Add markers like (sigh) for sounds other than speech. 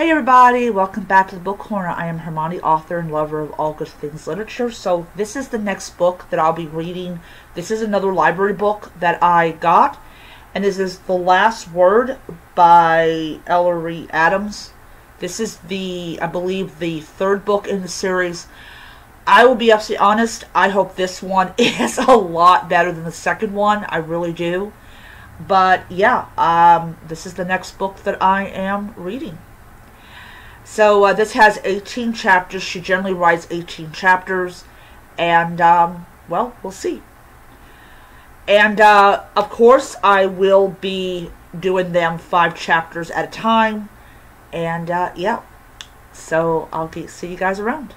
Hey everybody, welcome back to the Book Corner. I am Hermione, author and lover of all good things literature. So this is the next book that I'll be reading. This is another library book that I got. And this is The Last Word by Ellery Adams. This is the, I believe, the third book in the series. I will be absolutely honest, I hope this one (laughs) is a lot better than the second one. I really do. But yeah, um, this is the next book that I am reading. So uh, this has 18 chapters. She generally writes 18 chapters. And, um, well, we'll see. And, uh, of course, I will be doing them five chapters at a time. And, uh, yeah. So I'll see you guys around.